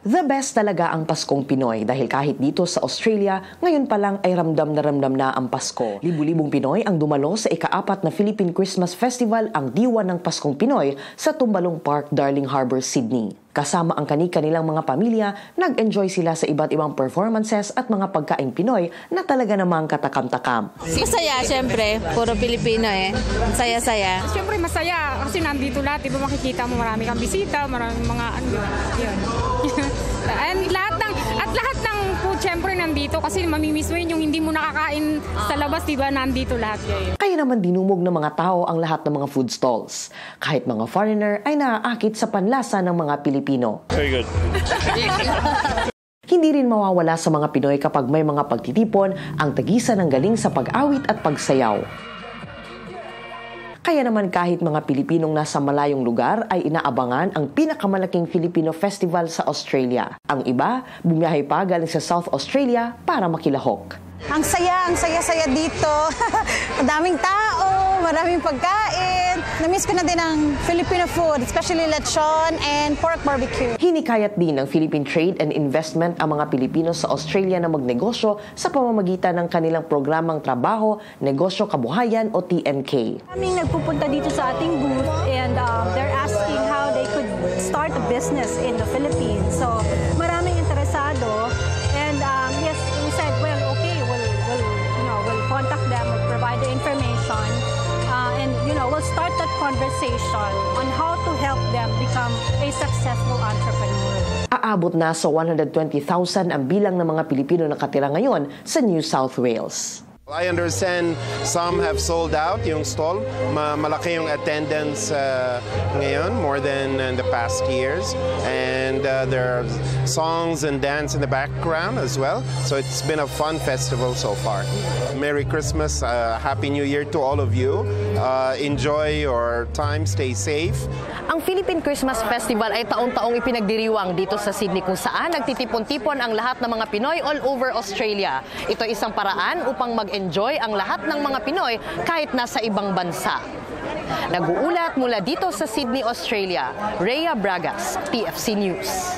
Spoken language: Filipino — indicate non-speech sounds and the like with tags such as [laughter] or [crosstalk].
The best talaga ang Paskong Pinoy dahil kahit dito sa Australia, ngayon pa lang ay ramdam na ramdam na ang Pasko. Libu-libong Pinoy ang dumalo sa ikaapat na Philippine Christmas Festival ang diwa ng Paskong Pinoy sa Tumbalong Park, Darling Harbour, Sydney. Kasama ang kani-kanilang mga pamilya, nag-enjoy sila sa iba't ibang performances at mga pagkain Pinoy na talaga namang katakam-takam. Masaya, syempre. Puro Pilipino eh. Saya-saya. Siyempre masaya kasi nandito lahat, di ba makikita mo marami kang bisita, maraming mga ano, yun. [laughs] And lahat lahat ng food siyempre nandito kasi mamimiss mo yun yung hindi mo nakakain sa labas, di ba nandito lahat kayo. Kaya naman dinumog ng mga tao ang lahat ng mga food stalls. Kahit mga foreigner ay naaakit sa panlasa ng mga Pilipino. Very good. Hindi rin mawawala sa mga Pinoy kapag may mga pagtitipon ang tagisan ng galing sa pag-awit at pagsayaw. Kaya naman kahit mga Pilipinong nasa malayong lugar ay inaabangan ang pinakamalaking Filipino Festival sa Australia. Ang iba, bumiyahe pa galing sa South Australia para makilahok. Ang saya, ang saya-saya dito. [laughs] Madaming tao, maraming pagkain. Namiss ko na din ang Filipino food, especially lechon and pork barbecue. Hinikayat din ng Philippine Trade and Investment ang mga Pilipino sa Australia na magnegosyo sa pamamagitan ng kanilang programang trabaho, negosyo kabuhayan o TNK. Kaming nagpupunta dito sa ating booth and um, they're asking how they could start a business in the Philippines. So conversation on how to help them become a successful entrepreneur. Aabot na sa 120,000 ang bilang ng mga Pilipino na nakatira ngayon sa New South Wales. I understand some have sold out yung stall. Ma malaki yung attendance uh, ngayon, more than in the past years. And uh, there are songs and dance in the background as well. So it's been a fun festival so far. Merry Christmas, uh, Happy New Year to all of you. Uh, enjoy your time, stay safe. Ang Philippine Christmas Festival ay taon-taong ipinagdiriwang dito sa Sydney kung saan nagtitipon-tipon ang lahat ng mga Pinoy all over Australia. Ito isang paraan upang mag-enjoy ang lahat ng mga Pinoy kahit nasa ibang bansa. Nag-uulat mula dito sa Sydney, Australia, Rhea Bragas, TFC News.